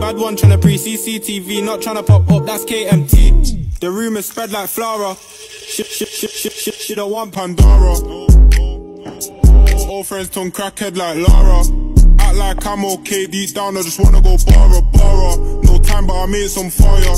Bad one tryna pre CCTV, not tryna pop up, that's KMT. The rumors spread like flora. Shit, shit, shit, shit, shit, shit, don't want Pandora. All friends turn crackhead like Lara. Act like I'm okay deep down, I just wanna go Bora Bora. No time, but I made some fire.